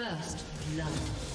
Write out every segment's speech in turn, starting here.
First blood.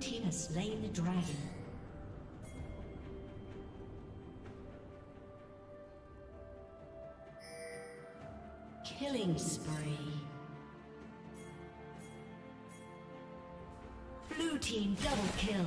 Team has slain the dragon. Killing spree. Blue team double kill.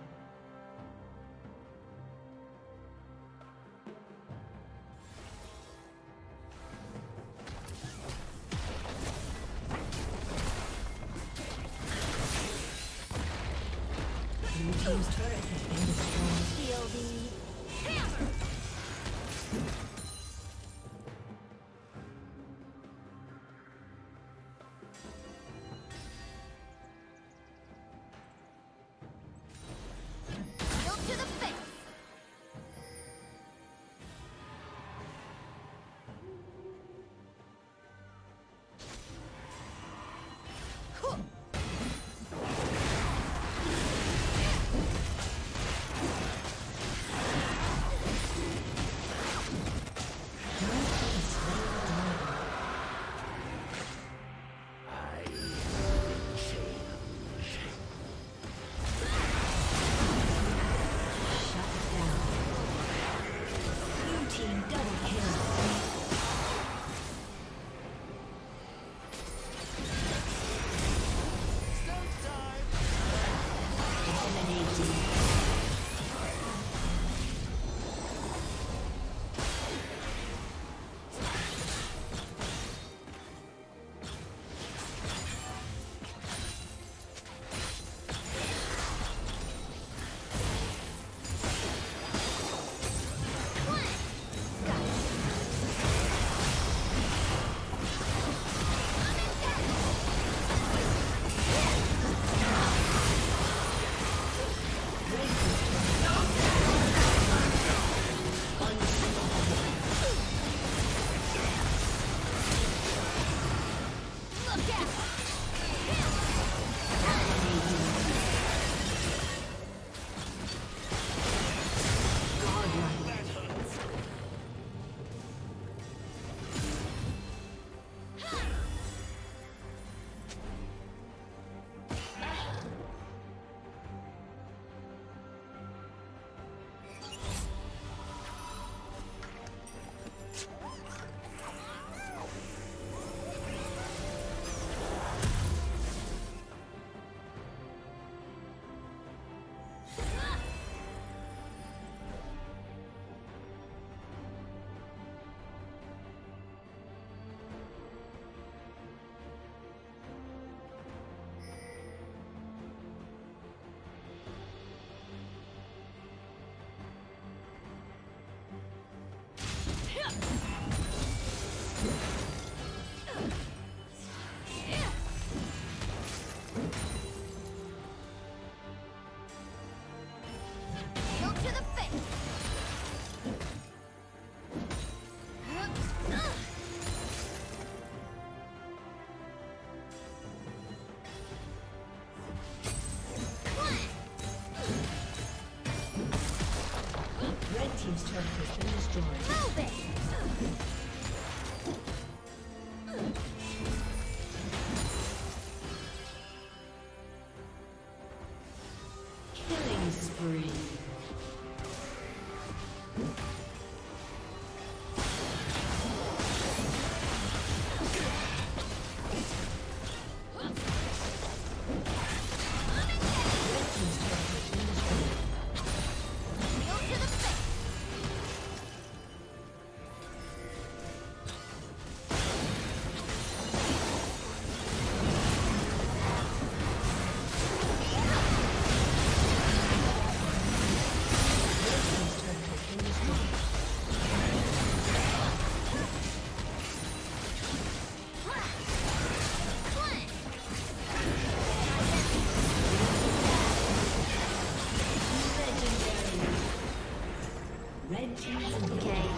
Team's turret has been destroyed. Feel the hammer. Okay.